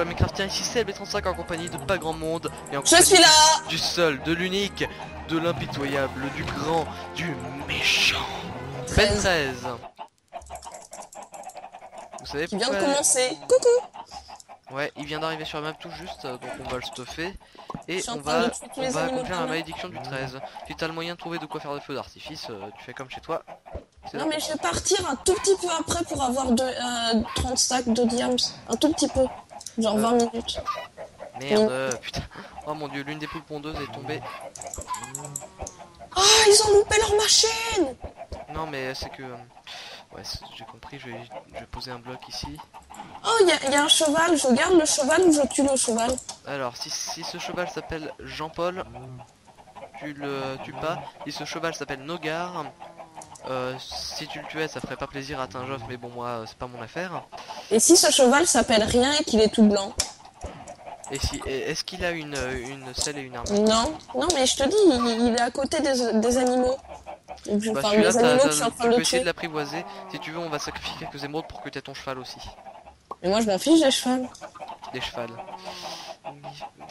à ici c'est LB35 en compagnie de pas grand monde et en Je suis là du seul, de l'unique, de l'impitoyable, du grand, du méchant. Ben 13. 13 Vous savez Qui vient de commencer. Coucou Ouais, il vient d'arriver sur la map tout juste, euh, donc on va le stuffer. Et on va, on va accomplir la malédiction du 13. Si t'as le moyen de trouver de quoi faire des feux d'artifice, euh, tu fais comme chez toi. Non mais je vais partir un tout petit peu après pour avoir de, euh, 30 stacks de diams. Un tout petit peu. Genre Euh. 20 minutes. Merde, euh, putain. Oh mon dieu, l'une des poules pondeuses est tombée. Ah, ils ont loupé leur machine Non mais c'est que... euh, Ouais, j'ai compris, je vais, je vais poser un bloc ici. Oh, il y, a- y a un cheval. Je garde le cheval ou je tue le cheval? Alors, si, si ce cheval s'appelle Jean-Paul, tu le tues pas. Si ce cheval s'appelle Nogar, euh, si tu le tuais, ça ferait pas plaisir à Tinjoff, mais bon, moi, euh, c'est pas mon affaire. Et si ce cheval s'appelle rien et qu'il est tout blanc Et si, est-ce qu'il a une, une selle et une arme Non, non mais je te dis, il, il est à côté des, des animaux. Je Bah parle des animaux en tu peux essayer de l'apprivoiser. Si tu veux, on va sacrifier quelques émeraudes pour que tu aies ton cheval aussi. Mais moi je m'en fiche des chevals. Des chevals.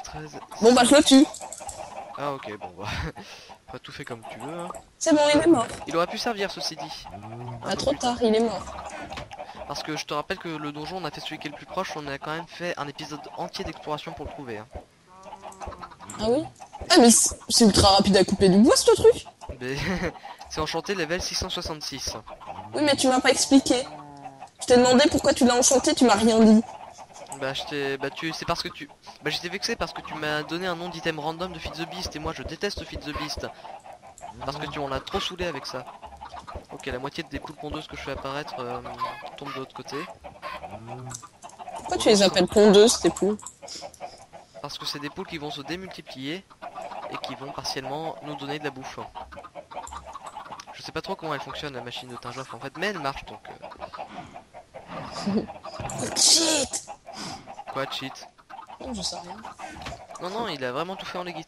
13... Bon bah je le tue. Ah ok, bon, bah... Pas tout fait comme tu veux. hein. C'est bon, il est mort. Il aurait pu servir, ceci dit. Ah trop tard, il est mort. Parce que je te rappelle que le donjon, on a fait celui qui est le plus proche, on a quand même fait un épisode entier d'exploration pour le trouver. hein. Ah oui? Ah mais c'est c'est ultra rapide à couper du bois ce truc Mais c'est enchanté level 666. Oui mais tu m'as pas expliqué. Je t'ai demandé pourquoi tu l'as enchanté, tu m'as rien dit. Bah je t'ai bah tu c'est parce que tu bah j'étais vexé parce que tu m'as donné un nom d'item random de Feed the Beast et moi je déteste Feed the Beast. Parce que tu en as trop saoulé avec ça. Ok la moitié des poules pondeuses que je fais apparaître euh, tombe de l'autre côté. Pourquoi tu les appelles pondeuses tes poules? Parce que c'est des poules qui vont se démultiplier et qui vont partiellement nous donner de la bouffe. Je sais pas trop comment elle fonctionne la machine de Tinjoff en fait mais elle marche donc euh, Shit quoi cheat. Non je sais rien. Non non il a vraiment tout fait en legit.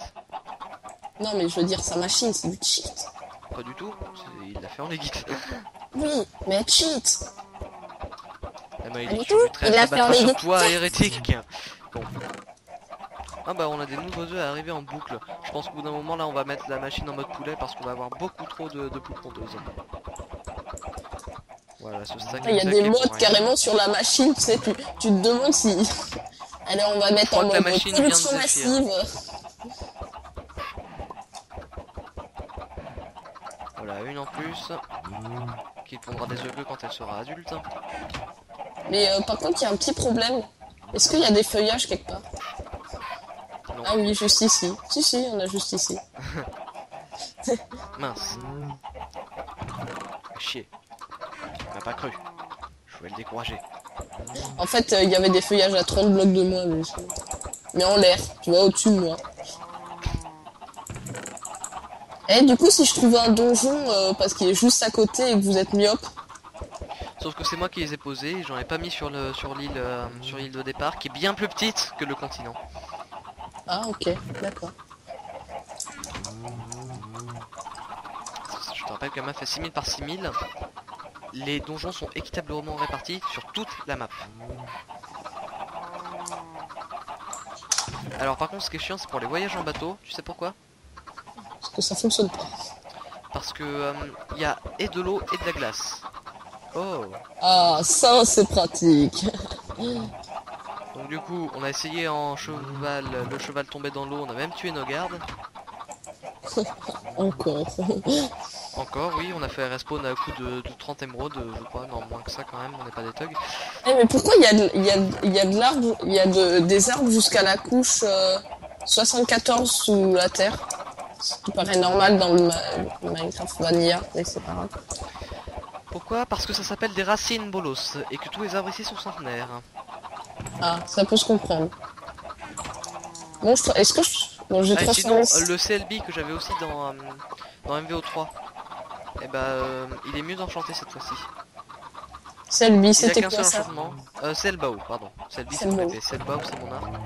Non mais je veux dire sa machine c'est du cheat. Pas du tout, il l'a fait en legit. Oui, mais cheat La tout, du trait il a s'abattra fait sur legit. toi, hérétique Bon. Ah bah on a des nouveaux œufs à arriver en boucle. Je pense qu'au bout d'un moment là on va mettre la machine en mode poulet parce qu'on va avoir beaucoup trop de, de poules pondeuses. Voilà, Il y a des modes carrément sur la machine, tu sais, tu, tu te demandes si... Allez, on va mettre en mode production Zephyr. massive. Voilà, une en plus. Qui pondra des œufs bleus quand elle sera adulte. Mais euh, par contre, il y a un petit problème. Est-ce qu'il y a des feuillages quelque part? Non. Ah oui, juste ici. Si, si, on a juste ici. Mince. Chier. Il m'a pas cru. Je vais le décourager. En fait, euh, il y avait des feuillages à 30 blocs de moi. Mais, mais en l'air, tu vois, au-dessus de moi. Et du coup, si je trouve un donjon euh, parce qu'il est juste à côté et que vous êtes myope, Sauf que c'est moi qui les ai posés, j'en ai pas mis sur le sur l'île euh, sur l'île de départ, qui est bien plus petite que le continent. ah ok, d'accord. Je te rappelle que la map fait 6000 par 6000. Les donjons sont équitablement répartis sur toute la map. Alors par contre ce qui est chiant c'est pour les voyages en bateau, tu sais pourquoi? Parce que ça fonctionne pas. Parce que il y a et de l'eau et de la glace. Oh Ah, ça c'est pratique. Donc du coup on a essayé en cheval, le cheval tombait dans l'eau, on a même tué nos gardes. Encore. Encore oui on a fait respawn à coup de, de 30 émeraudes, je crois, non moins que ça quand même, on n'est pas des thugs. Eh, mais pourquoi il y a de, il y a, il y a de l'arbre, il y a de, des arbres jusqu'à la couche euh, 74 sous la terre? Ce qui paraît normal dans le ma- Minecraft Vanilla, mais c'est pas grave. Pourquoi? Parce que ça s'appelle des racines bolos et que tous les arbres ici sont centenaires. Ah, ça peut se comprendre. Bon, est-ce que je... Bon, j'ai Ah, sinon, euh, le CLB que j'avais aussi dans, euh, dans MVO3, et bah euh, il est mieux d'enchanter cette fois-ci. Selby, c'était qu'un quoi seul ça. Euh, Selbao, pardon. CLB c'est mon épée, Selbao c'est mon arme.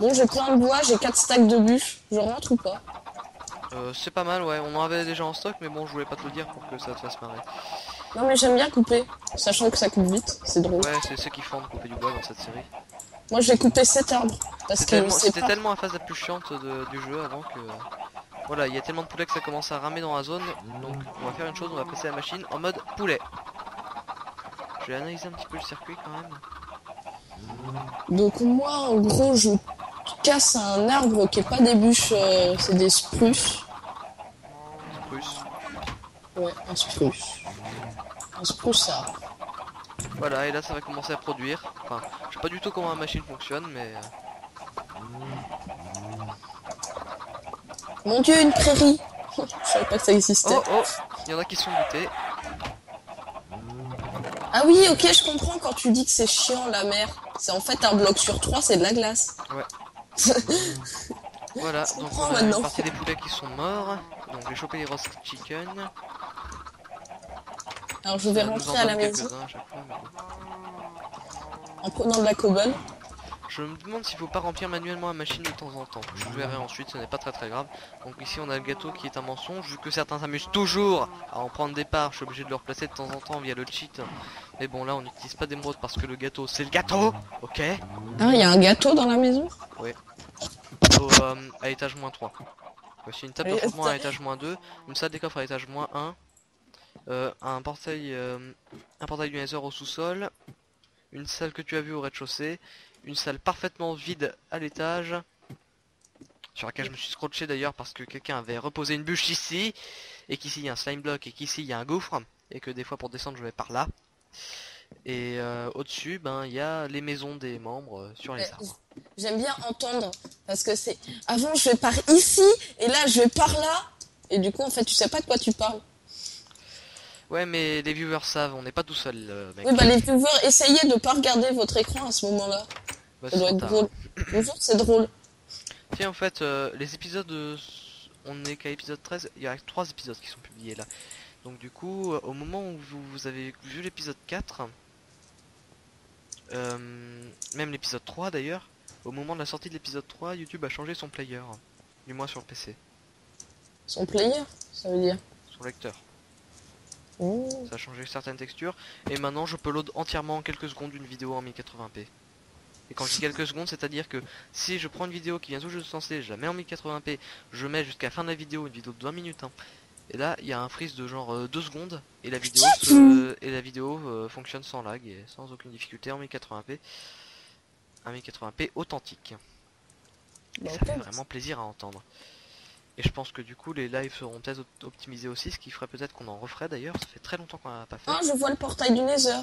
Bon, j'ai plein de bois, j'ai 4 stacks de bûches. Je rentre ou pas? Euh, c'est pas mal, ouais. On en avait déjà en stock, mais bon, je voulais pas te le dire pour que ça te fasse marrer. Non mais j'aime bien couper, sachant que ça coupe vite, c'est drôle. Ouais, c'est ceux qui font de couper du bois dans cette série. Moi j'ai coupé 7 arbres, parce C'était que c'était tellement la phase la plus chiante de- du jeu avant que... Voilà, il y a tellement de poulets que ça commence à ramer dans la zone. Donc on va faire une chose, on va presser la machine en mode poulet. Je vais analyser un petit peu le circuit quand même. Donc moi en gros je casse un arbre qui est pas des bûches, euh, c'est des spruces. Spruce. Ouais, un spruce. Un spruce arbre. Voilà, et là ça va commencer à produire. Enfin, je sais pas du tout comment la machine fonctionne, mais... euh, Mon dieu, une prairie Je savais pas que ça existait. Oh oh Il y en a qui sont butés. Ah oui, ok, je comprends quand tu dis que c'est chiant la mer. C'est en fait un bloc sur trois, c'est de la glace. Voilà, Je donc on a maintenant. une partie des poulets qui sont morts. Donc j'ai chopé les roast chicken. Alors je vais nous rentrer en à la maison fois, mais en prenant de la cobble. Je me demande s'il faut pas remplir manuellement la machine de temps en temps. Je verrai ensuite, ce n'est pas très très grave. Donc ici on a le gâteau qui est un mensonge, vu que certains s'amusent toujours à en prendre des parts, je suis obligé de le replacer de temps en temps via le cheat. Mais bon là on n'utilise pas d'émeraude parce que le gâteau c'est le gâteau, ok? Ah, il y a un gâteau dans la maison? Au, euh, À étage moins 3. Voici une table de Oui, à étage moins 2, une salle des coffres à étage moins 1, euh, un portail euh, un portail du Nether au sous-sol, une salle que tu as vue au rez-de-chaussée, une salle parfaitement vide à l'étage, sur laquelle je me suis scrotché d'ailleurs parce que quelqu'un avait reposé une bûche ici, et qu'ici il y a un slime block, et qu'ici il y a un gouffre, et que des fois pour descendre je vais par là. Et euh, au-dessus, ben il y a les maisons des membres euh, sur les Ouais. arbres. J'aime bien entendre parce que c'est avant je vais par ici et là je vais par là et du coup en fait tu sais pas de quoi tu parles. Ouais, mais les viewers savent, on n'est pas tout seul, euh, mec. Oui bah les viewers essayez de pas regarder votre écran à ce moment-là. Bah, Ça doit c'est être tard. drôle. Bonjour c'est drôle. Tiens, en fait, euh, les épisodes, euh, on est qu'à épisode 13, il y a trois épisodes qui sont publiés là. Donc du coup, euh, au moment où vous, vous avez vu l'épisode 4, euh, même l'épisode 3 d'ailleurs, au moment de la sortie de l'épisode 3, YouTube a changé son player, du moins sur le PC, Son player ça veut dire. son lecteur. Oh. Ça a changé certaines textures, et maintenant je peux load entièrement en quelques secondes une vidéo en 1080p. Et quand je dis quelques secondes, c'est-à-dire que si je prends une vidéo qui vient tout juste de je la mets en 1080p, je mets jusqu'à la fin de la vidéo, une vidéo de 20 minutes, hein, et là il y a un freeze de genre 2 secondes, et la vidéo, et la vidéo euh, fonctionne sans lag et sans aucune difficulté en 1080p. Un 1080p authentique. Et ça fait vraiment plaisir à entendre. Et je pense que du coup les lives seront peut-être op- optimisés aussi, ce qui ferait peut-être qu'on en referait d'ailleurs, ça fait très longtemps qu'on en a pas fait. Ah je vois le portail du Nether.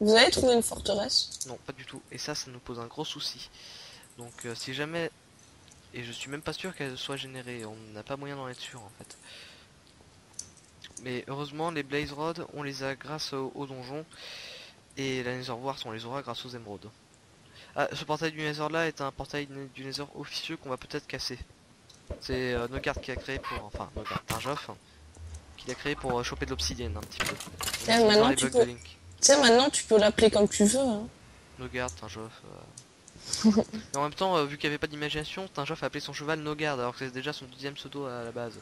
Vous avez trouvé une forteresse? Non, pas du tout. Et ça, ça nous pose un gros souci. Donc, euh, si jamais. Et je suis même pas sûr qu'elle soit générée. On n'a pas moyen d'en être sûr en fait. Mais heureusement, les Blaze Rods, on les a grâce au, au donjon. Et la Nether Wars, on les aura grâce aux émeraudes. Ah, ce portail du Nether là est un portail du Nether officieux qu'on va peut-être casser. C'est euh, Nogard qui a créé pour. Enfin, Nogard, Tinjoff. Qui l'a créé pour euh, choper de l'obsidienne un petit peu. Maintenant, tu peux- Link. Tu sais maintenant tu peux l'appeler comme tu veux. Hein. Nogard, Tinjoff. euh. En même temps, euh, vu qu'il n'y avait pas d'imagination, Tinjoff a appelé son cheval Nogard alors que c'est déjà son deuxième pseudo à la base.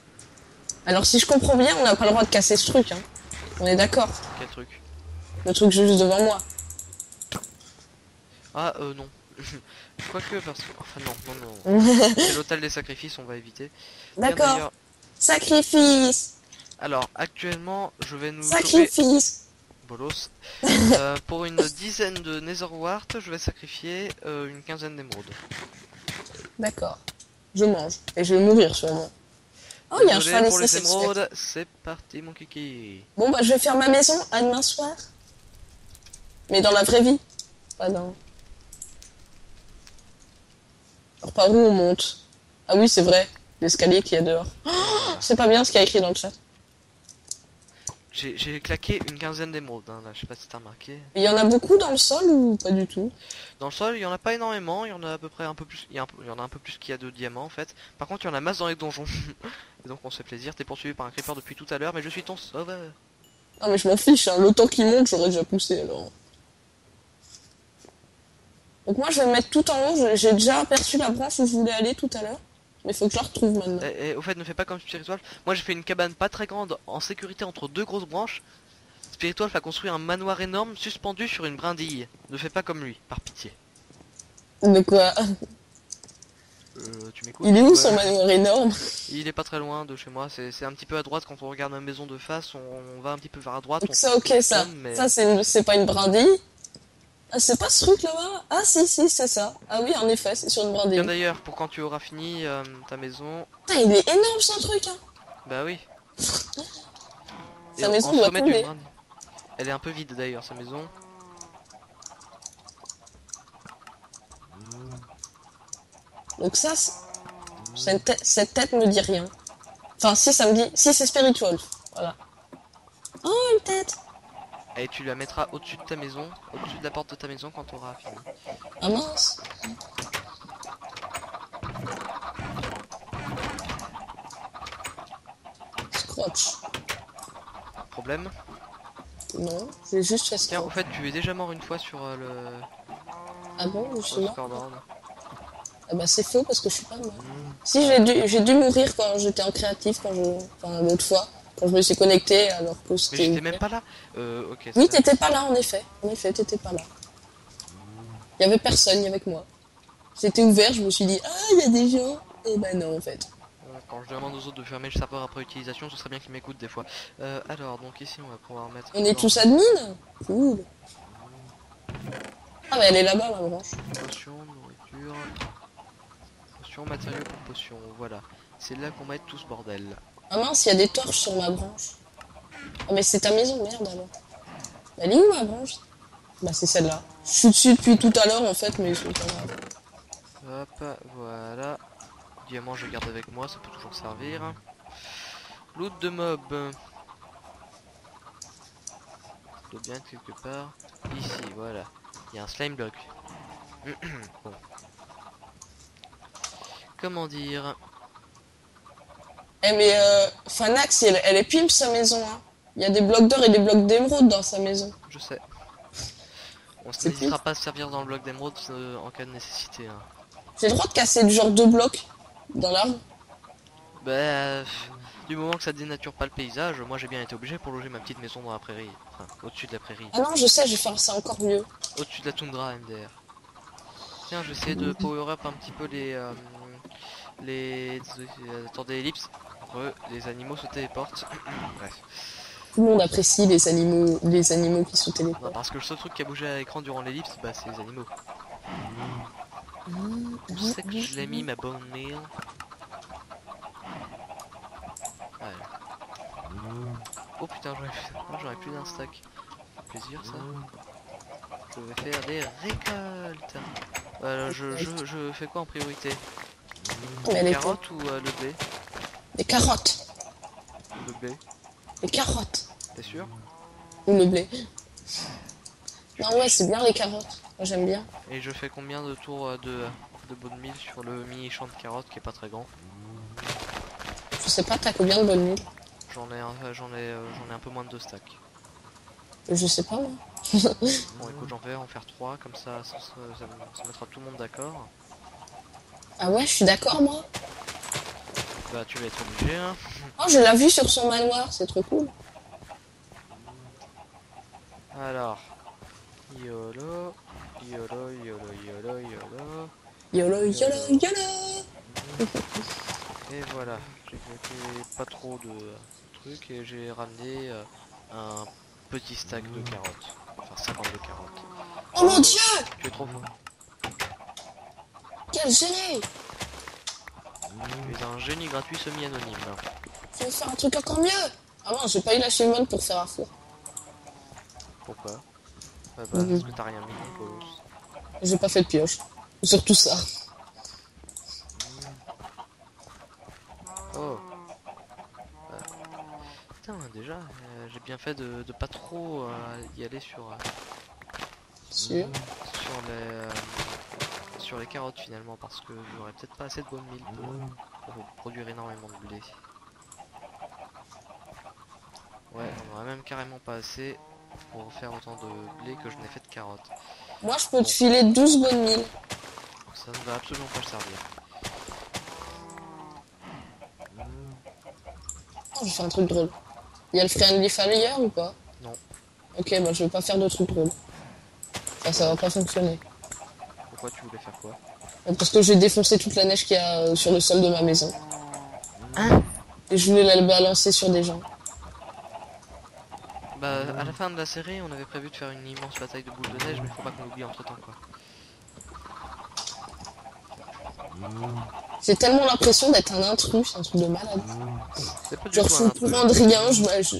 Alors si je comprends bien on n'a pas le droit de casser ce truc. Hein. On est d'accord. Quel truc? Le truc juste devant moi. Ah, euh, non. Quoique, parce que. Enfin, non, non, non. c'est l'hôtel des sacrifices, on va éviter. D'accord. Sacrifice Alors, actuellement, je vais nous. Sacrifice Bolos. Euh, pour une dizaine de Netherwart, je vais sacrifier euh, une quinzaine d'émeraudes. D'accord. Je mange. Et je vais mourir sûrement. Oh, il y a un cheval pour les ici, c'est super. émeraudes, c'est parti mon kiki. Bon, bah, je vais faire ma maison à demain soir. Mais dans la vraie vie. Pas dans... Alors, par où on monte? Ah oui, c'est vrai. L'escalier qu'il y a dehors. Oh, c'est pas bien ce qu'il y a écrit dans le chat. J'ai claqué une quinzaine d'émeraudes, hein, là, je sais pas si t'as remarqué. Il y en a beaucoup dans le sol ou pas du tout? Dans le sol, il y en a pas énormément, il y en a à peu près un peu plus, il y, a un peu- il y en a un peu plus qu'il y a de diamants en fait. Par contre, il y en a masse dans les donjons. Et donc on se fait plaisir, t'es poursuivi par un creeper depuis tout à l'heure, mais je suis ton sauveur. Ah, mais je m'en fiche. Hein. Le temps qu'il monte, j'aurais déjà poussé alors. Donc, moi, je vais me mettre tout en haut. J'ai déjà aperçu la branche où je voulais aller tout à l'heure. Mais faut que je la retrouve maintenant. Et, et au fait, ne fais pas comme spiritual. Moi j'ai fait une cabane pas très grande en sécurité entre deux grosses branches. Spiritual a construit un manoir énorme suspendu sur une brindille. Ne fais pas comme lui, par pitié. De quoi Euh, tu m'écoutes Il est où Ouais. son manoir énorme Il est pas très loin de chez moi, c'est c'est un petit peu à droite quand on regarde la maison de face, on, on va un petit peu vers à droite. Donc on- ça, ok, ça. mais- Ça, c'est pas une brindille Ah, c'est pas ce truc là-bas Ah, si, si, c'est ça. Ah oui, en effet, c'est sur une brindille. Tiens d'ailleurs, pour quand tu auras fini euh, ta maison, Putain, il est énorme son truc, hein bah oui. Sa maison doit. Elle est un peu vide d'ailleurs, sa maison. Donc ça, c'est- cette, tête- cette tête me dit rien. Enfin, si, ça me dit... Si, c'est spiritual. Voilà. Oh, une tête Et tu la mettras au-dessus de ta maison, au-dessus de la porte de ta maison quand tu auras fini. Ah mince Scratch. Problème Non, j'ai juste fait Tiens, au fait, tu es déjà mort une fois sur euh, le Ah bon, je suis mort. Ah bah c'est faux parce que je suis pas mort. Si, j'ai dû, j'ai dû mourir quand j'étais en créatif, quand je... Enfin, l'autre fois, quand je me suis connecté alors que Mais c'était... j'étais même pas là. Euh, ok. Oui, t'étais pas là en effet. En effet, t'étais pas là. Il y avait personne avec moi. C'était ouvert, je me suis dit, ah, il y a des gens. Et ben non, en fait. Quand je demande aux autres de fermer le serveur après utilisation, ce serait bien qu'ils m'écoutent des fois. Euh, alors, donc ici, on va pouvoir mettre. On est tous admin Cool. Ah, mais elle est là-bas, la branche. Potion, nourriture. Potion, matériaux pour potion. Voilà. C'est là qu'on va mettre tout ce bordel. Ah mince, il y a des torches sur ma branche. Ah, mais c'est ta maison, merde alors. Elle est où ma branche? Bah, c'est celle-là. Je suis dessus depuis tout à l'heure en fait, mais c'est pas grave. Hop, voilà. Diamant, je garde avec moi, ça peut toujours servir. Loot de mob. Doit bien être quelque part. Ici, voilà. Il y a un slime block. Comment dire? Eh, mais euh, Fanax, elle, elle est pimp sa maison. Hein. Il y a des blocs d'or et des blocs d'émeraude dans sa maison. Je sais. On n'hésitera pas à se servir dans le bloc d'émeraude euh, en cas de nécessité. hein. J'ai le droit de casser du genre deux blocs dans l'arbre Bah, euh, du moment que ça dénature pas le paysage, moi j'ai bien été obligé pour loger ma petite maison dans la prairie. Enfin, au-dessus de la prairie. Ah non, je sais, je vais faire ça encore mieux. Au-dessus de la toundra MDR. Tiens, je vais essayer de power up un petit peu les... euh, les... euh, Attendez, ellipse. Re, les animaux se téléportent. Bref. Tout le monde apprécie les animaux, les animaux qui se Non, téléportent. parce que le seul truc qui a bougé à l'écran durant l'ellipse, bah c'est les animaux. Je sais que je l'ai mis ma bonne meal. Ouais. Oh putain, j'aurais j'aurais plus d'un stack. Plaisir ça. Je vais faire des récoltes. Voilà, je, je, je fais quoi en priorité? Mais elle est Carotte ou euh, le blé? Les carottes. Le blé, Les carottes. t'es sûr? Ou le blé. Non, ouais, c'est bien les carottes. Moi, j'aime bien. Et je fais combien de tours euh, de, de bonne mille sur le mini champ de carottes qui est pas très grand? Je sais pas, t'as combien de bonnes nuits J'en ai, un- euh, j'en ai, euh, j'en ai un peu moins de deux stacks. Je sais pas, moi. Bon écoute, j'en vais en faire trois, comme ça, ça, ça- ça mettra tout le monde d'accord. Ah ouais, je suis d'accord, moi. Bah tu vas être obligé, hein. Oh, je l'ai vu sur son manoir, c'est trop cool. Alors, YOLO, YOLO, YOLO, YOLO, YOLO. Yolo, yolo, yolo. Et voilà, j'ai fait pas trop de trucs et j'ai ramené euh, un petit stack de carottes. Enfin 52 carottes. Oh mon dieu Tu es trop fort. Quel génie Tu es un génie gratuit semi-anonyme. Je vais faire un truc encore mieux Ah non, j'ai pas eu l'achievement pour faire un four. Pourquoi? Ah bah, Mhm. parce que t'as rien mis, boss. J'ai pas fait de pioche. Surtout ça. Oh Euh, Putain, déjà, euh, j'ai bien fait de, de pas trop euh, y aller sur, euh, Sûr. sur, les, sur les carottes finalement, parce que j'aurais peut-être pas assez de bonnes mille pour, pour produire énormément de blé. Ouais, on aurait même carrément pas assez pour faire autant de blé que je n'ai fait de carottes. Moi, je peux te filer 12 bonnes milles. Ça ne va absolument pas le servir. Oh, j'ai fait un truc drôle. Il y a le friendly fire ou pas? Non. Ok, bah je vais pas faire de trucs drôles. Ça, ça va pas fonctionner. Pourquoi tu voulais faire quoi Parce que j'ai défoncé toute la neige qu'il y a euh, sur le sol de ma maison. Hein Et je voulais la balancer sur des gens. Bah, à la fin de la série, on avait prévu de faire une immense bataille de boules de neige, mais faut pas qu'on l'oublie entre temps quoi. J'ai tellement l'impression d'être un intrus, c'est un truc de malade. Pas Genre, tout je suis au courant de rien,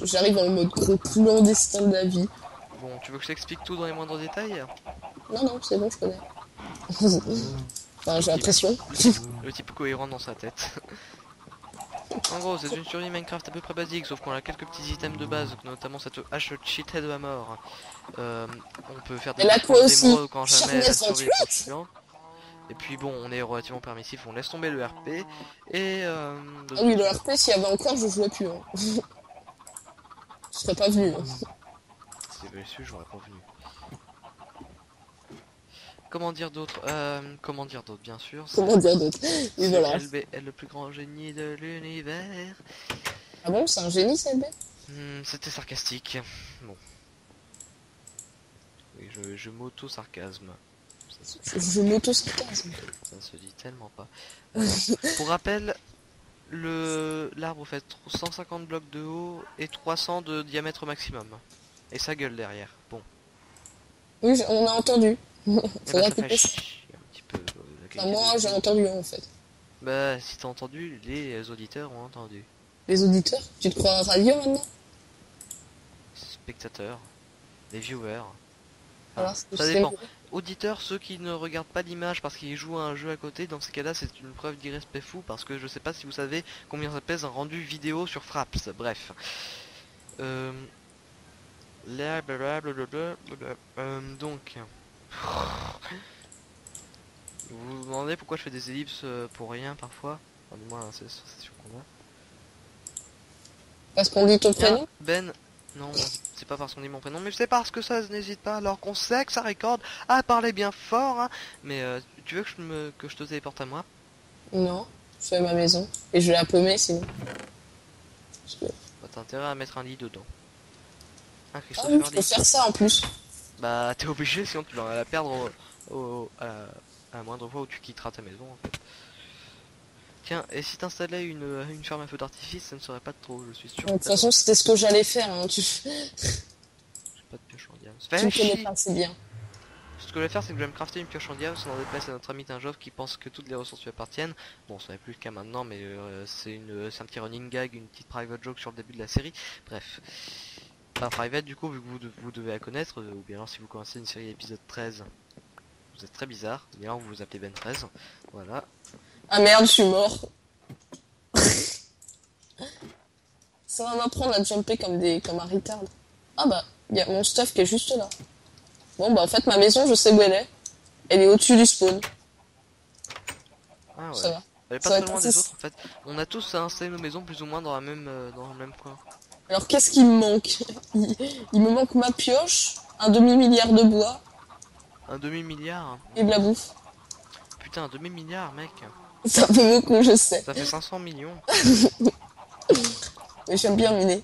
j'arrive en mode gros coulant destin de la vie. Bon, tu veux que je t'explique tout dans les moindres détails? Non, non, c'est bon, je connais. enfin, j'ai l'impression. Le type cohérent dans sa tête. en gros, c'est une survie Minecraft à peu près basique, sauf qu'on a quelques petits items de base, notamment cette hache cheated à mort. Euh, on peut faire des aussi émeraudes quand jamais la survie est 28? confiante. Et puis bon, on est relativement permissif, on laisse tomber le RP. Et euh, Ah oui, le RP, s'il y avait encore, je jouais plus. Hein. je serais pas venu. hein. Si j'avais su, j'aurais pas venu. Comment dire d'autre Euh, Comment dire d'autre, bien sûr. c'est- Comment dire d'autre? Et c'est voilà. LB est le plus grand génie de l'univers. Ah bon, c'est un génie, CLB Hmm, C'était sarcastique. Bon. Oui, je, je m'auto-sarcasme. Je, je m'auto-sarcasme. ça se dit tellement pas. Alors, pour rappel, le l'arbre fait 150 blocs de haut et 300 de diamètre maximum. Et sa gueule derrière. Bon. Oui, on a entendu. Un petit peu. euh, Enfin, moi, j'ai entendu en fait. Bah, si t'as entendu, les auditeurs ont entendu. Les auditeurs? Tu te crois à radio maintenant? Spectateurs, les viewers. Ça dépend. Auditeurs, ceux qui ne regardent pas l'image parce qu'ils jouent à un jeu à côté, dans ces cas-là, c'est une preuve d'irrespect fou parce que je sais pas si vous savez combien ça pèse un rendu vidéo sur Fraps. Bref. Euh... là, blablabla, blablabla, euh, donc. Vous vous demandez pourquoi je fais des ellipses euh, pour rien parfois Enfin, du moins, c'est la qu'on a. Parce qu'on dit ton prénom Ben, non, c'est pas parce qu'on dit mon prénom, mais c'est parce que ça n'hésite pas, alors qu'on sait que ça récorde à parler bien fort, hein. Mais euh, tu veux que je, me, que je te téléporte à moi? Non, je à ma maison. Et je l'ai appaumé sinon. Parce que- Bah t'as intérêt à mettre un lit dedans. Un Ah oui, je peux faire ça en plus. Bah t'es obligé, sinon tu vas la perdre au, au- à, la, à la moindre fois où tu quitteras ta maison en fait. Tiens, et si t'installais une, une ferme à feu d'artifice, ça ne serait pas de trop, je suis sûr. De toute façon, c'était ce que j'allais faire. Hein. Tu, J'ai pas de pioche en me connais chier. pas bien. Ce que je vais faire, c'est que je vais me crafter une pioche en diable sans en déplacer à notre ami Tinjov qui pense que toutes les ressources lui appartiennent. Bon, ça n'est plus le cas maintenant, mais euh, c'est une, c'est un petit running gag, une petite private joke sur le début de la série. Bref. Pas private du coup, vu que vous, de- vous devez la connaître, euh, ou bien alors si vous commencez une série épisode 13, vous êtes très bizarre, bien alors vous vous appelez Ben 13. Voilà. Ah merde, je suis mort. ça va m'apprendre à jumper comme, des, comme un retard. Ah bah, il y a mon stuff qui est juste là. Bon bah en fait, ma maison, je sais où elle est. Elle est au-dessus du spawn. Ah ouais. Ça va. Elle est pas très loin des autres en fait. On a tous installé nos maisons plus ou moins dans la même, euh, dans le même coin. Alors qu'est-ce qui me manque? Il, il me manque ma pioche, un demi-milliard de bois Un demi-milliard? Et de la bouffe. Putain, un demi-milliard mec Ça fait beaucoup, je sais. Ça fait 500 millions Mais j'aime bien miner.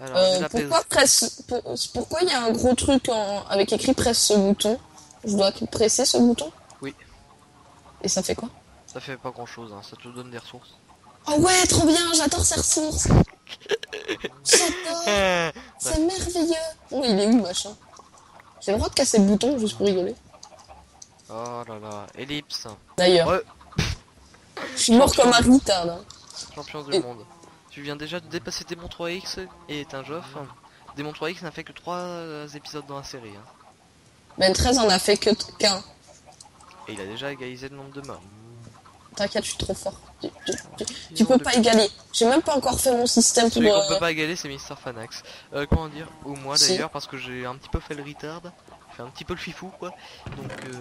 Alors, Euh, pourquoi presse pour- Pourquoi il y a un gros truc en, avec écrit presse ce bouton? Je dois presser ce bouton? Oui. Et ça fait quoi? Ça fait pas grand chose, hein. ça te donne des ressources. Oh ouais, trop bien, j'adore ces ressources. J'adore, c'est merveilleux. Oh, il est où machin? J'ai le droit de casser le bouton juste pour rigoler. Oh là là, ellipse, D'ailleurs, Ouais. je suis mort comme un retard. hein. champion du Et- monde. Tu viens déjà de dépasser Démon 3X et est un joff. Démon 3X n'a fait que 3 épisodes dans la série. hein. Ben 13 en a fait que qu'un. Et il a déjà égalisé le nombre de morts. T'inquiète, je suis trop fort. Tu, tu- tu- tu peux pas égaler. J'ai même pas encore fait mon système pour. Celui qu'on euh, peut pas égaler, c'est Mister Fanax. Euh, comment dire? Ou moi Si. d'ailleurs, parce que j'ai un petit peu fait le retard. Fait un petit peu le fifou, quoi. Donc, euh...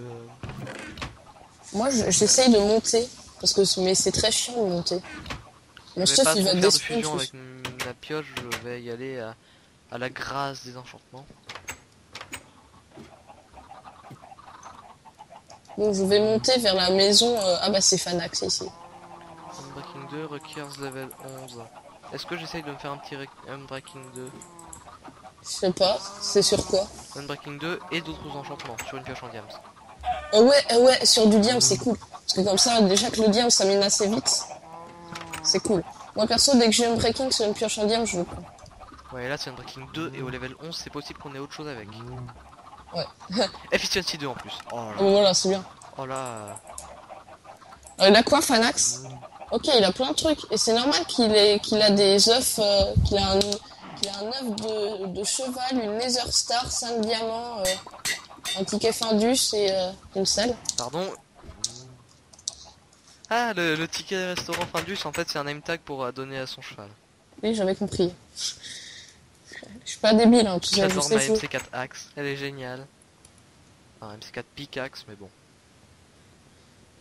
Moi, je- j'essaye de monter. Parce que mais c'est très chiant de monter. Mon stuff, il va faire de despawn. fusion tout- avec ma pioche, je vais y aller à, à la grâce des enchantements. Bon, je vais monter vers la maison. euh, Ah bah c'est Fanax ici. Unbreaking 2 requiert level 11. Est-ce que j'essaye de me faire un petit Unbreaking 2 Je sais pas, c'est sur quoi? Unbreaking 2 et d'autres enchantements sur une pioche en diams. Oh ouais, euh, ouais, sur du diam, c'est cool. Parce que comme ça, déjà que le diam, ça mine assez vite. C'est cool. Moi, perso, dès que j'ai un breaking sur une pioche en diam, je le prends. Ouais, là c'est Unbreaking 2 et au level 11, c'est possible qu'on ait autre chose avec. Ouais. Efficiency 2 en plus. Oh là, voilà, c'est bien. oh là. Euh, il a quoi, Fanax Ok, il a plein de trucs. Et c'est normal qu'il ait, qu'il a des œufs, euh, qu'il a un, qu'il a un œuf de, de cheval, une laser star, 5 diamants, euh, un ticket Findus et euh, une selle. Pardon. Ah, le, le ticket restaurant Findus, en fait, c'est un name tag pour euh, donner à son cheval. Oui, j'avais compris. Je suis pas débile, hein, je J'adore ma tout. MC4 Axe, elle est géniale. Enfin, MC4 Pickaxe, mais bon.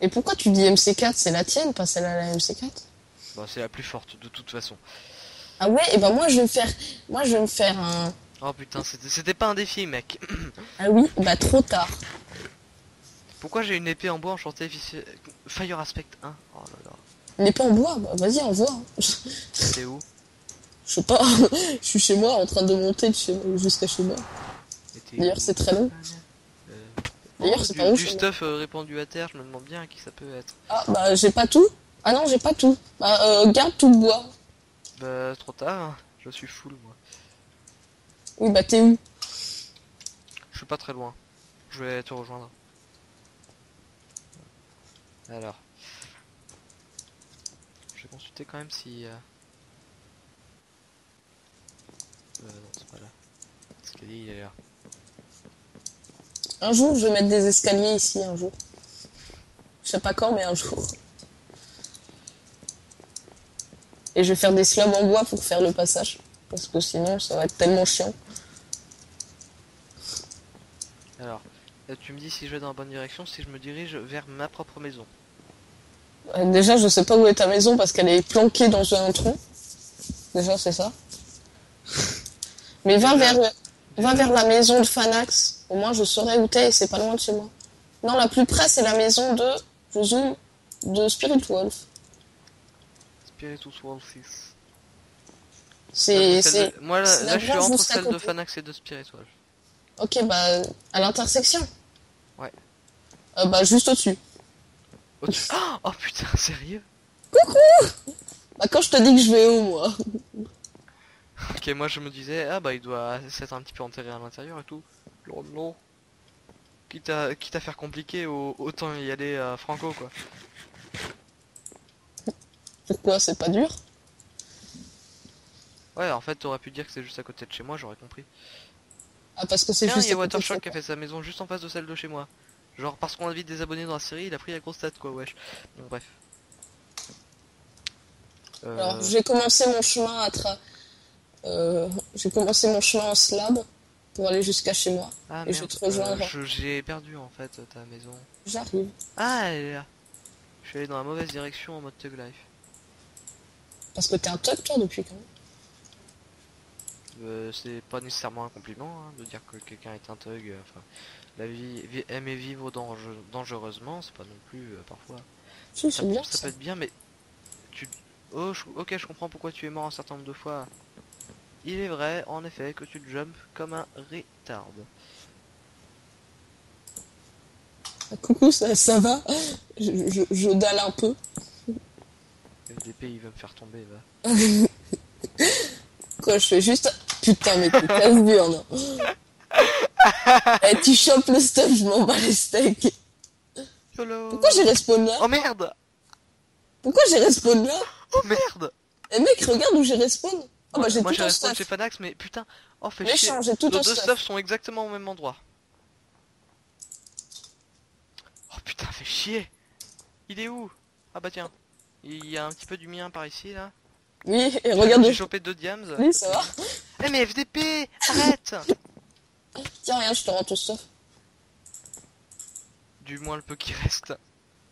Et pourquoi tu dis MC4 C'est la tienne, pas celle à la MC4 Bah, c'est la plus forte de toute façon. Ah ouais, et ben moi je vais me faire, moi je vais me faire un. Oh putain, c'était pas un défi, mec. Ah oui, bah trop tard. Pourquoi j'ai une épée en bois enchantée Fire Aspect 1 Oh là là. Mais pas en bois, bah vas-y envoie. C'est où? Je sais pas, je suis chez moi en train de monter jusqu'à chez moi. D'ailleurs c'est très long. Euh, D'ailleurs, oh, c'est pas du stuff euh, répandu à terre, je me demande bien à qui ça peut être. Ah bah j'ai pas tout. Ah non j'ai pas tout. Bah euh, garde tout le bois. Bah, trop tard, je suis full moi. Oui bah t'es où? Je suis pas très loin. Je vais te rejoindre. Alors. Je vais consulter quand même si... Euh... euh non, c'est pas là. L'escalier, il est là. Un jour je vais mettre des escaliers ici un jour. Je sais pas quand mais un jour. Et je vais faire des slabs en bois pour faire le passage. Parce que sinon ça va être tellement chiant. Alors, tu me dis si je vais dans la bonne direction, si je me dirige vers ma propre maison. Euh, Déjà, je sais pas où est ta maison parce qu'elle est planquée dans un trou. Déjà, c'est ça. Mais va vers, va vers la maison de Fanax. Au moins, je saurai où t'es et c'est pas loin de chez moi. Non, la plus près, c'est la maison de, je zoome, de Spirit Wolf. Spiritus Wolf 6. C'est, Moi là, là, je suis entre celle de. Fanax et de Spirit Wolf. ok, bah, à l'intersection. Ouais. Euh, bah, juste au-dessus. Au-dessus- Oh putain, sérieux? Bah, quand je te dis que je vais où, moi? Ok, moi je me disais, ah bah il doit s'être un petit peu enterré à l'intérieur et tout. Non, non. Quitte à, quitte à faire compliqué, au- autant y aller à Franco quoi. Pourquoi? C'est pas dur? Ouais, en fait, t'aurais pu dire que c'est juste à côté de chez moi, j'aurais compris. Ah, parce que c'est juste il y a Watershock qui a fait sa maison juste en face de celle de chez moi. Genre, parce qu'on invite des abonnés dans la série, il a pris la grosse tête quoi, wesh. Bon, bref. Euh, Alors, j'ai commencé mon chemin à tra... euh, j'ai commencé mon chemin en slab pour aller jusqu'à chez moi. ah, et je vais te rejoindre. euh, J'ai perdu en fait ta maison. J'arrive. Ah, elle est là. Je suis allé dans la mauvaise direction en mode Tug Life. Parce que t'es un toc, toi, depuis quand Euh, c'est pas nécessairement un compliment hein, de dire que quelqu'un est un thug. euh, Enfin, la vie, vi- aimer vivre dange- dangereusement, c'est pas non plus euh, parfois. Si, Ça, bien, ça ça. peut être bien, mais tu. Oh, je- ok, je comprends pourquoi tu es mort un certain nombre de fois. Il est vrai, en effet, que tu jump comme un retard. Coucou, ça, ça va? Je, je, je dalle un peu. FDP, il va me faire tomber, va. Quoi, je fais juste... Putain, mais t'es casse-burne. Eh, tu chopes le stuff, je m'en bats les steaks. Pourquoi j'ai respawn là? Oh merde Pourquoi j'ai respawn là? Oh merde Eh mec, regarde où j'ai respawn. Oh bah j'ai Moi tout j'ai un mais putain, oh fais chier. J'ai tout Nos deux stuff. sont exactement au même endroit. Oh putain, fais chier. Il est où? Ah bah tiens, il y a un petit peu du mien par ici là. Oui, et regarde. J'ai chopé deux diams. Oui, ça va Eh mais FDP, arrête Tiens, regarde, je te rends ton stuff. Du moins le peu qui reste.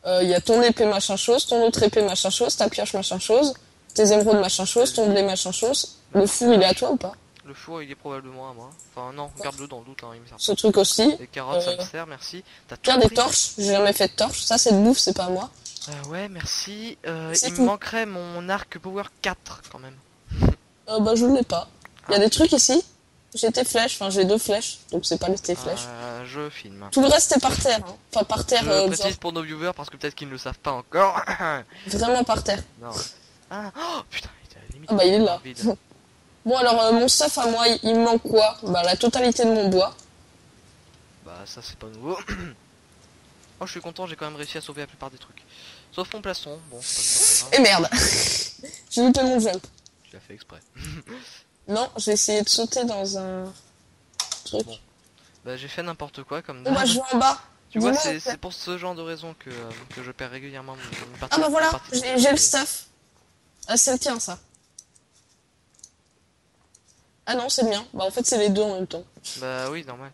Euh, Il y a ton épée machin chose, ton autre épée machin chose, ta pioche machin chose, tes émeraudes machin chose, ton blé machin chose. Le four, il est à toi ou pas? Le four il est probablement à moi. Enfin non, garde-le dans le doute, hein, il me sert. Ce truc aussi. Les carottes ça Euh, me sert, merci. T'as tout des torches, j'ai jamais fait de torches. Ça, c'est de bouffe, c'est pas à moi. Euh, ouais, merci. Euh, il tout. me manquerait mon arc power 4 quand même. Euh, bah, je l'ai pas. Il y a des trucs ici j'ai tes flèches, enfin j'ai deux flèches, donc c'est pas les tes flèches. Euh, je filme. Tout le reste est par terre, hein. enfin par terre, Je euh, précise pour nos viewers parce que peut-être qu'ils ne le savent pas encore. vraiment par terre. non. Ah, oh, putain, il était à la limite. Ah bah il est là. Bon alors euh, mon stuff à moi, il, me manque quoi? Bah la totalité de mon bois. Bah ça c'est pas nouveau. oh je suis content, j'ai quand même réussi à sauver la plupart des trucs. Sauf mon plaçon, bon pas Et grave. merde J'ai loupé mon jump. Tu l'as fait exprès. Non, j'ai essayé de sauter dans un truc. Bon. Bah j'ai fait n'importe quoi comme bah d'hab. je vais en bas. Tu vois c'est pour ce genre de raison que, euh, que je perds régulièrement une partie. Ah bah voilà, j'ai le jeu. Ah c'est le tien ça. Ah non, c'est le mien. Bah en fait c'est les deux en même temps. Bah oui normal.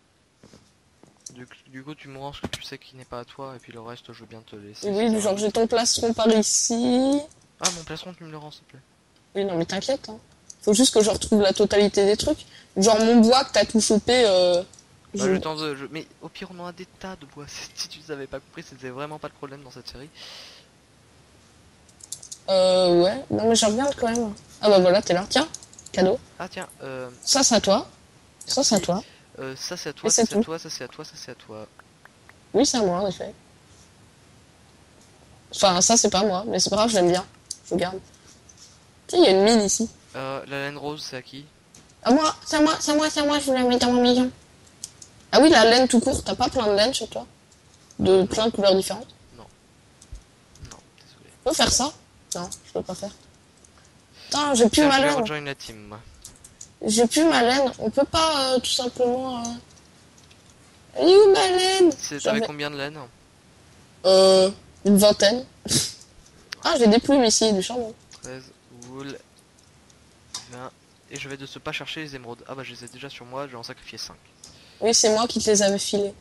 Du, du coup tu me rends ce que tu sais qui n'est pas à toi et puis le reste je veux bien te laisser. Oui, genre j'ai ton plastron par ici. Ah mon plastron tu me le rends s'il te plaît. Oui non mais t'inquiète. Hein. Faut juste que je retrouve la totalité des trucs. Genre mon bois que t'as tout chopé. Euh, Bah, je- je t'en veux- je- Mais au pire on a des tas de bois. Si tu n'avais pas compris c'était vraiment pas le problème dans cette série. Euh ouais. Non mais je regarde quand même. Ah bah voilà, t'es là. Tiens, cadeau. Ah tiens, euh, Ça c'est à toi. Ça c'est à toi. euh, ça c'est à toi, Et ça c'est à toi, ça c'est à toi, ça c'est à toi. Oui c'est à moi en effet. Enfin ça c'est pas moi, mais c'est pas grave, j'aime bien. Je garde. Tiens, il y a une mine ici. Euh, la laine rose c'est à qui À moi, c'est à moi, c'est à moi, c'est à moi, je vous la mets dans ma maison. Ah oui, la laine tout court, t'as pas plein de laine chez toi De plein de couleurs différentes Non, désolé. Je peux faire ça Non, je peux pas faire. Putain, j'ai plus ma je vais laine. rejoindre la team moi. J'ai plus ma laine. On peut pas euh, tout simplement. Euh... Elle est où ma laine? Avec combien de laine Euh. Une vingtaine. ah, j'ai des plumes ici, du charbon. 13, wool, 20. Et je vais de ce pas chercher les émeraudes. Ah bah je les ai déjà sur moi, je vais en sacrifier 5. Oui, c'est moi qui te les avais filés.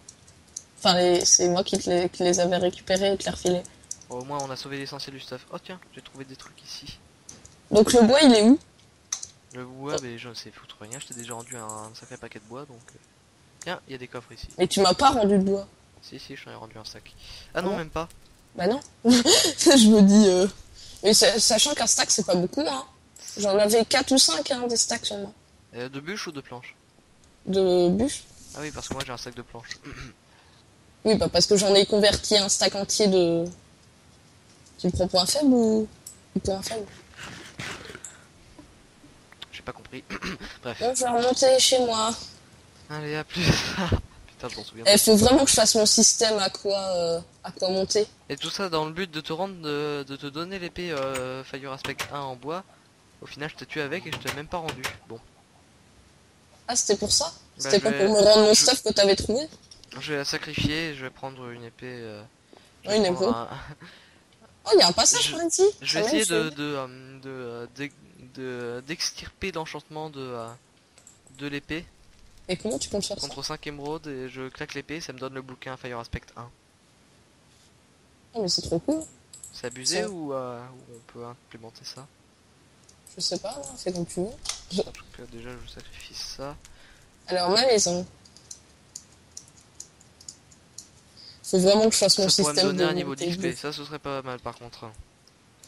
Enfin, les... c'est moi qui, te les... qui les avais récupérés et te les refilés. Au moins on a sauvé l'essentiel du stuff. Oh tiens, j'ai trouvé des trucs ici. Donc le bois, il est où? Le bois, mais je ne sais foutre rien, je t'ai déjà rendu un sacré paquet de bois donc. euh. Tiens, il y a des coffres ici. Mais tu m'as pas rendu de bois. Si, si, je t'en ai rendu un sac. Ah non, bon? même pas. Bah non. je me dis. Euh... Mais sa- sachant qu'un stack, c'est pas beaucoup, hein. J'en avais 4 ou 5 hein, des stacks sur moi. Euh, de bûches ou de planches? De bûches. Ah oui, parce que moi j'ai un sac de planches. Oui, bah parce que j'en ai converti un stack entier de. Tu me prends pour un faible ou. ou pour un faible J'ai pas compris. Bref. Je vais remonter chez moi. Allez, à plus. Putain, je m'en souviens. Il faut vraiment que je fasse mon système à quoi, euh, à quoi monter. Et tout ça dans le but de te rendre, de, de te donner l'épée euh, Fire Aspect 1 en bois. Au final, je t'ai tué avec et je t'ai même pas rendu. Bon, Ah, c'était pour ça? Bah, C'était pas vais- pour me rendre mon je- stuff que t'avais trouvé? Je vais la sacrifier et je vais prendre une épée. euh, Oui, une épée. un- Oh, il y a un passage Je- ici vais va, essayer de euh, de euh, de- d'extirper l'enchantement de euh, de l'épée Et comment tu comptes faire ça contre 5 émeraudes et je claque l'épée, ça me donne le bouquin Fire Aspect 1. Oh, mais c'est trop cool. C'est abusé ou, euh, on peut implémenter ça? Je sais pas, là, c'est comme tu veux. Déjà, je sacrifie ça. Alors, ma maison. Faut vraiment que je fasse mon Ça pourrait me système donner de un niveau d'XP, ça ce serait pas mal par contre.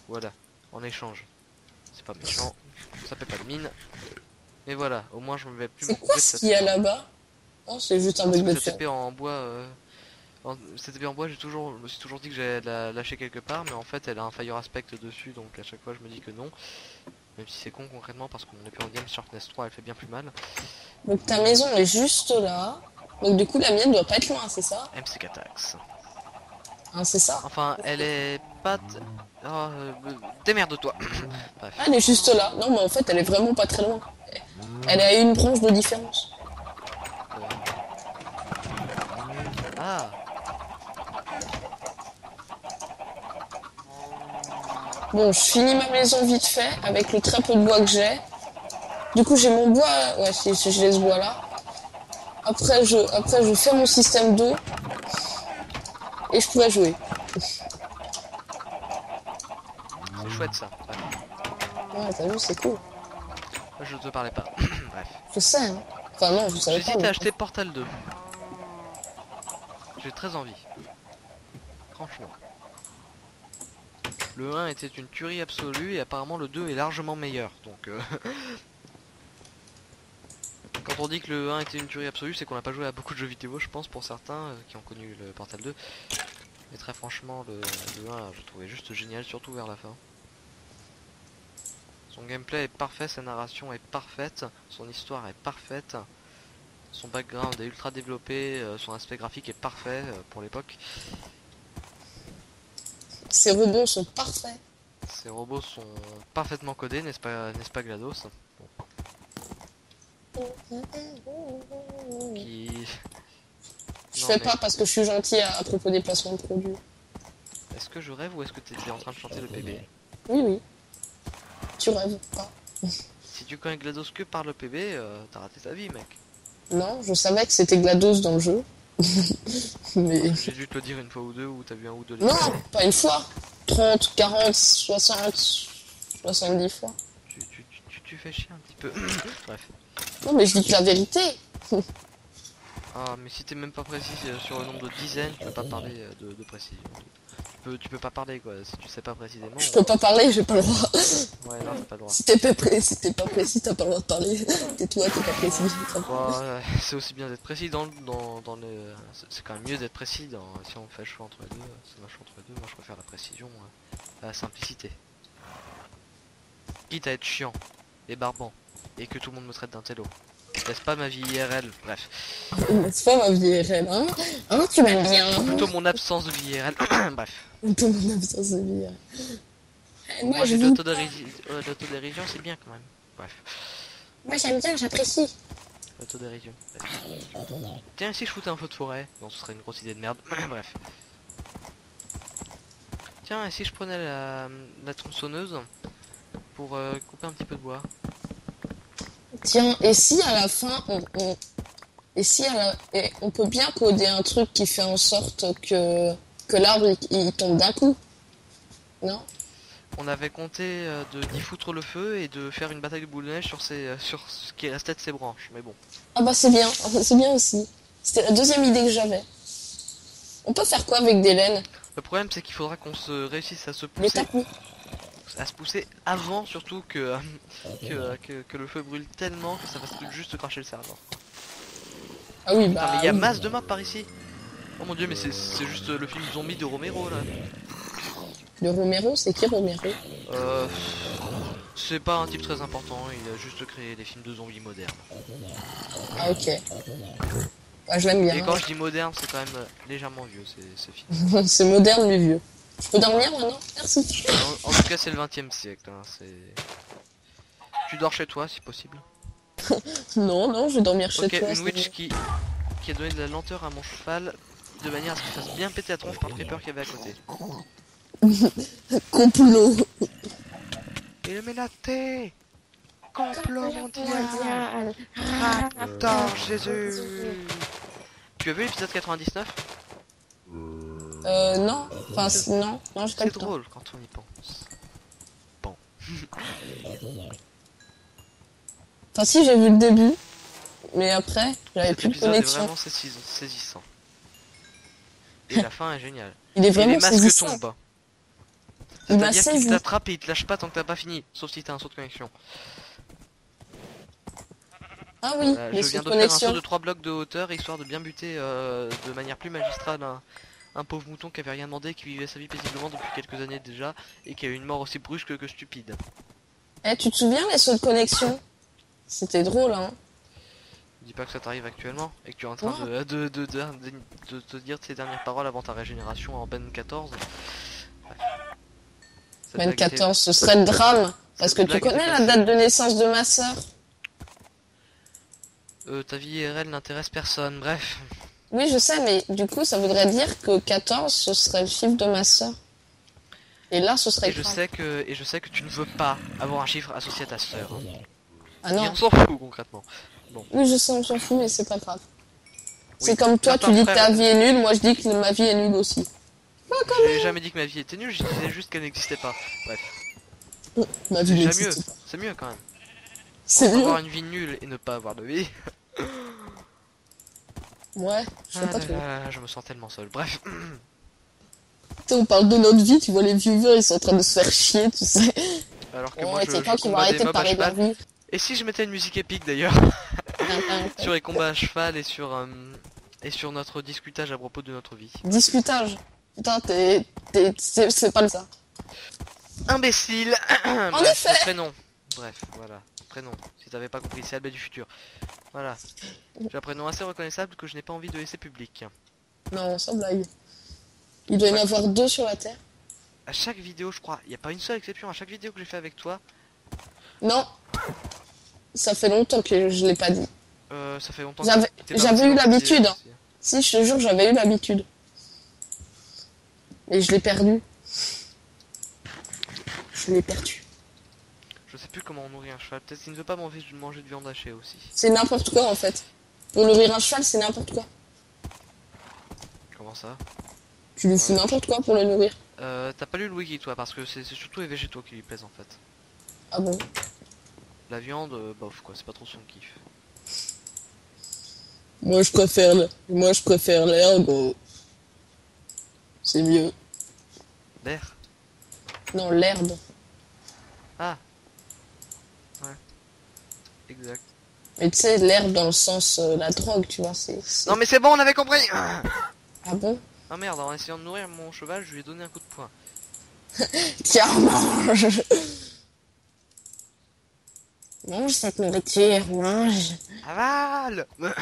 Voilà, en échange. C'est pas méchant, ça fait pas de mine. Mais voilà, au moins je me vais plus C'est me quoi ce qu'il y a là-bas? Oh, c'est juste un bug de épée en bois, euh, en- en bois, j'ai toujours, je me suis toujours dit que j'allais la lâcher quelque part, mais en fait elle a un fire aspect dessus, donc à chaque fois je me dis que non. Même si c'est con concrètement parce que mon épée en game Sharpness 3 elle fait bien plus mal. Donc, ta maison est juste là. Donc, du coup, la mienne doit pas être loin, c'est ça? MC Catax. Hein, c'est ça Enfin, elle est pas. Oh, euh, démerde-toi. Ah, elle est juste là. Non, mais en fait, elle est vraiment pas très loin. Elle est à une branche de différence. Ah, Bon, je finis ma maison vite fait avec le très peu de bois que j'ai. Du coup, j'ai mon bois. Ouais, si, si je laisse ce bois là. Après, je, après, je fais mon système d'eau. Et je pourrais jouer. c'est chouette ça. Bref. Ouais, t'as vu, c'est cool. Je te parlais pas. Bref. Je sais, hein. Enfin, non, je savais pas. J'hésite à acheter Portal 2. J'ai très envie. Franchement. Le 1 était une tuerie absolue et apparemment le 2 est largement meilleur. Donc euh, Quand on dit que le 1 était une tuerie absolue, c'est qu'on n'a pas joué à beaucoup de jeux vidéo, je pense, pour certains euh, qui ont connu le Portal 2. Mais très franchement, le, le 1, je trouvais juste génial, surtout vers la fin. Son gameplay est parfait, sa narration est parfaite, son histoire est parfaite, son background est ultra développé, euh, son aspect graphique est parfait euh, pour l'époque. Ces robots sont parfaits. Ces robots sont parfaitement codés, n'est-ce pas, n'est-ce pas GLaDOS? Qui... Je Non, fais mais pas parce que je suis gentil à, à propos des placements de produits. Est-ce que je rêve ou est-ce que tu étais en train de chanter le PB Oui, oui. Tu rêves pas. Si tu connais GLaDOS que par le PB, euh, t'as raté ta vie, mec. Non, je savais que c'était GLaDOS dans le jeu. Mais... J'ai dû te le dire une fois ou deux, ou t'as vu un ou deux Non, pas une fois. 30, 40, 60, 70 fois. Tu, tu, tu fais chier un petit peu. Bref. Non, mais je dis que la vérité. Ah, mais si t'es même pas précis euh, sur le nombre de dizaines, tu peux pas parler euh, de, de précision. Tu peux, tu peux pas parler quoi, si tu sais pas précisément. Je peux pas parler, j'ai pas le droit. Ouais, non, t'as pas le droit. Si t'es pas, pré... si t'es pas précis, t'as pas le droit de parler. Tais-toi, t'es pas précis. C'est aussi bien d'être précis dans, le- dans, dans le. c'est- quand même mieux d'être précis dans. Si on fait le choix entre les deux, c'est un choix entre les deux. Moi je préfère la précision euh, à la simplicité. Quitte à être chiant et barbant et que tout le monde me traite d'un télo. N'est-ce pas ma vie IRL Bref. C'est pas ma vie RL, hein Hein, tu m'aimes bien Plutôt mon absence de vie IRL. Bref. Plutôt mon absence de vie. Moi, Moi j'ai l'autodérision, euh, c'est bien quand même. Bref. Moi, j'aime bien, j'apprécie. L'autodérision. Tiens, si je foutais un feu de forêt Non, ce serait une grosse idée de merde. Bref. Tiens, et si je prenais la, la tronçonneuse pour euh, couper un petit peu de bois? Tiens, et si à la fin, on, on- et si à la... et on peut bien coder un truc qui fait en sorte que que l'arbre il, il tombe d'un coup, non? On avait compté euh, de d'y foutre le feu et de faire une bataille de boules de neige sur, ses, euh, sur ce qui restait de ses branches. Mais bon. Ah bah c'est bien, c'est bien aussi. C'était la deuxième idée que j'avais. On peut faire quoi avec des laines? Le problème, c'est qu'il faudra qu'on se réussisse à se pousser. À se pousser avant, surtout que, que, que, que le feu brûle tellement que ça fasse plus juste cracher le serveur. Ah oui, Putain, bah. mais il y a oui. masse de mobs par ici. Oh mon dieu, mais c'est c'est juste le film zombie de Romero là. Le Romero, c'est qui Romero? Euh, c'est pas un type très important, il a juste créé des films de zombies modernes. Ah ok. Ah, je l'aime Et bien. quand je dis moderne, c'est quand même légèrement vieux ces, ces films. c'est moderne mais vieux. Je peux dormir maintenant Merci. En, en tout cas, c'est le 20 e siècle. hein, c'est. Tu dors chez toi si possible. Non, non, je vais dormir chez Ok, toi. une witch qui, qui a donné de la lenteur à mon cheval de manière à ce qu'il fasse bien péter la tronche par le creeper qu'il y avait à côté. Complot. Illuminati Complot mondial Raptor Jésus Tu as vu l'épisode 99 Euh, non. Enfin, c'est- non. Non, j'ai pas C'est le temps. drôle quand on y pense. Enfin, si, j'ai vu le début. Mais après, j'avais plus de est connexion. vraiment saisis- saisissant. Et la fin est géniale. Il est Et vraiment les masques saisissant. tombent. C'est-à-dire qu'il t'attrape et il te lâche pas tant que t'as pas fini. Sauf si t'as un saut de connexion. Ah oui, Euh, les je viens de faire un saut de 3 blocs de hauteur histoire de bien buter euh, de manière plus magistrale un pauvre mouton qui avait rien demandé, qui vivait sa vie paisiblement depuis quelques années déjà et qui a eu une mort aussi brusque que stupide. Eh, tu te souviens les sauts de connexion C'était drôle, hein. Dis pas que ça t'arrive actuellement et que tu es en train de, de, de, de, de- de te dire tes dernières paroles avant ta régénération en Ben 14. Bref. Cette Ben blague était- 14, ce serait le drame. Parce que tu connais la date de naissance de ma sœur? Euh, ta vie IRL n'intéresse personne, bref. Oui, je sais, mais du coup, ça voudrait dire que 14, ce serait le chiffre de ma sœur. Et là, ce serait Et je sais que et je sais que tu ne veux pas avoir un chiffre associé à ta sœur. Ah Et non. on s'en fout concrètement. Oui, je sais, on s'en fout, mais c'est pas grave. C'est comme toi, tu dis que ta vie est nulle, moi je dis que ma vie est nulle aussi. J'ai jamais dit que ma vie était nulle, je disais juste qu'elle n'existait pas. Bref, Ma c'est vie déjà n'existe mieux. pas. C'est mieux quand même. C'est mieux. Avoir une vie nulle et ne pas avoir de vie. Ouais, je sais Ah pas là trop. là, je me sens tellement seul. Bref, on parle de notre vie, tu vois les viewers, ils sont en train de se faire chier, tu sais. alors que moi je, arrêter de parler de cheval. vie. Et si je mettais une musique épique d'ailleurs sur les combats à cheval et sur euh, et sur notre discutage à propos de notre vie. Discutage. Putain, t'es, t'es, c'est pas le ça. Imbécile. En Bref, effet. prénom. Bref, voilà. Prénom. Si t'avais pas compris, c'est Albert du futur. Voilà. J'ai un prénom assez reconnaissable que je n'ai pas envie de laisser public. Non, sans blague. Il doit y en avoir deux sur la Terre. À chaque vidéo, je crois, il n'y a pas une seule exception. À chaque vidéo que j'ai fait avec toi, Non. Ça fait longtemps que je l'ai pas dit. euh, ça fait longtemps. J'avais- eu l'habitude, hein. Si, je te jure, j'avais eu l'habitude. Et je l'ai perdu. Je l'ai perdu. Je sais plus comment on nourrit un cheval. Peut-être qu'il ne veut pas manger, manger de viande hachée aussi. C'est n'importe quoi en fait. Pour nourrir un cheval, c'est n'importe quoi. Comment ça? Tu lui fous n'importe quoi pour le nourrir. euh, T'as pas lu le wiki toi parce que c'est surtout les végétaux qui lui plaisent en fait. Ah bon? La viande, euh, bof quoi, c'est pas trop son kiff. Moi je préfère le... moi je préfère l'herbe. C'est mieux. L'air? Non, l'herbe. Ah Ouais. Exact. Mais tu sais, l'herbe dans le sens euh, la drogue, tu vois, c'est. Non mais c'est bon, on avait compris Ah bon? Ah merde, en essayant de nourrir mon cheval, je lui ai donné un coup de poing. Tiens, mange Mange cette nourriture, mange. Aval Bref.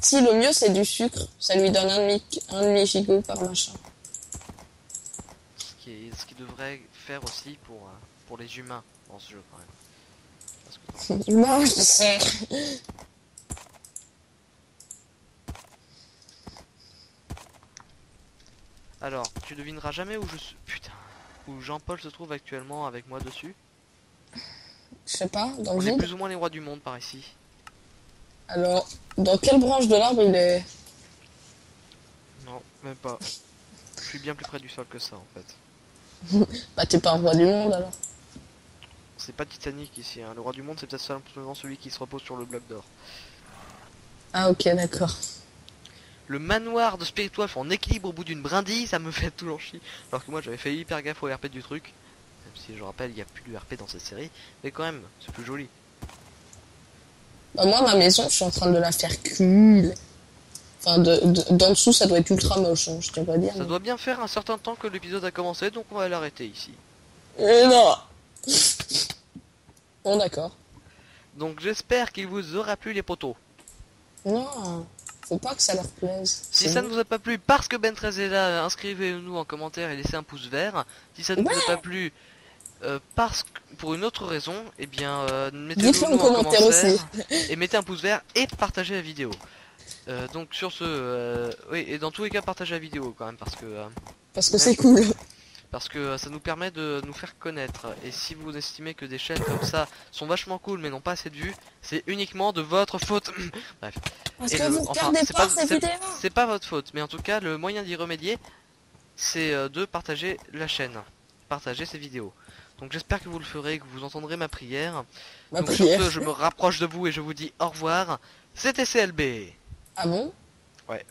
Si, le mieux c'est du sucre. Ça lui donne un demi, un demi gigot par machin. Ce qui, est, ce qui devrait faire aussi pour, euh, pour les humains dans ce jeu quand même. Sais. Alors, tu devineras jamais où je suis. Putain. Où Jean-Paul se trouve actuellement avec moi dessus. Je sais pas, dans On le est vide. plus ou moins les rois du monde par ici. Alors, dans quelle branche de l'arbre il est? Non, même pas. Je suis bien plus près du sol que ça en fait. Bah, t'es pas un roi du monde alors. C'est pas Titanic ici. Hein. Le roi du monde, c'est peut-être simplement celui qui se repose sur le bloc d'or. Ah, ok, d'accord. Le manoir de Spiritual en équilibre au bout d'une brindille, ça me fait toujours chier. Alors que moi j'avais fait hyper gaffe au RP du truc. Même si je rappelle, il n'y a plus de RP dans cette série. Mais quand même, c'est plus joli. Bah, moi, ma maison, je suis en train de la faire cool. Enfin, de, de- d'en dessous, ça doit être ultra moche, hein, je te pas dire. Ça mais- doit bien faire un certain temps que l'épisode a commencé, donc on va l'arrêter ici. Eh non Bon, d'accord. Donc j'espère qu'il vous aura plu les poteaux. Non, faut pas que ça leur plaise. Si ça ne vous a pas plu parce que Ben 13 est là, inscrivez-nous en commentaire et laissez un pouce vert. Si ça ne vous a pas plu euh, parce que pour une autre raison, eh bien euh, mettez-le Dites-le en commentaire aussi. et mettez un pouce vert et partagez la vidéo. Euh, donc sur ce, euh, oui et dans tous les cas partagez la vidéo quand même parce que euh, Parce que c'est cool. Parce que euh, ça nous permet de nous faire connaître. Et si vous estimez que des chaînes comme ça sont vachement cool mais n'ont pas assez de vues, c'est uniquement de votre faute. Bref. Parce Et que le- vous enfin, regardez c'est pas, pas- pas votre faute, mais en tout cas, le moyen d'y remédier, c'est euh, de partager la chaîne, partager ces vidéos. Donc j'espère que vous le ferez, que vous entendrez ma prière. Ma Donc prière. sur ce, je me rapproche de vous et je vous dis au revoir. C'était CLB. Ah bon? Ouais,